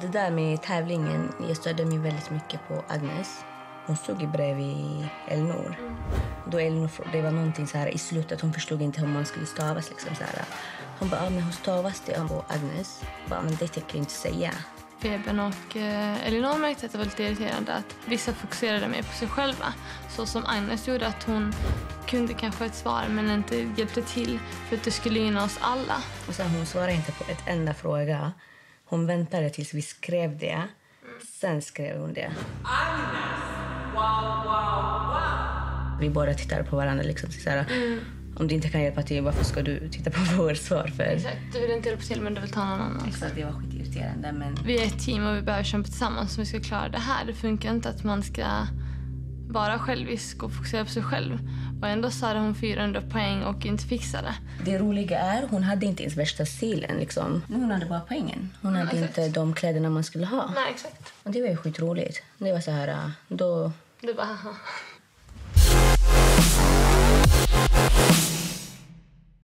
det där med tävlingen, jag stödde mig väldigt mycket på Agnes. Hon stod bredvid Elinor. Då Elinor, det var någonting så här i slutet, hon förstod inte hur man skulle stavas. Liksom så här. Hon bara, ah, men hur stavas det? Och Agnes bara, men det tänker jag inte säga. Feben och eh, Elinor märkte att det var lite irriterande att vissa fokuserade mer på sig själva. Så som Agnes gjorde, att hon kunde kanske ett svar men inte hjälpte till för att det skulle gynna oss alla. Och sen hon svarade inte på ett enda fråga. Hon väntade tills vi skrev det. Sen skrev hon det. Agnes! Wow, wow, wow! Vi båda tittade på varandra. Liksom, så här, Om du inte kan hjälpa till, varför ska du titta på vårt svar? För? Exakt, du vill inte hjälpa till men du vill ta någon annan. Exakt, det var skitirriterande. Men Vi är ett team och vi behöver kämpa tillsammans om vi ska klara det här. Det funkar inte att man ska vara självisk och fokusera på sig själv. Och ändå så hade hon 400 poäng och inte fixade. det roliga är, hon hade inte ens värsta stilen. Liksom. Hon hade bara poängen. Hon hade exakt. inte de kläderna man skulle ha. Nej, exakt. Och det var ju skitroligt. Det var så här, äh, då... Du bara, haha.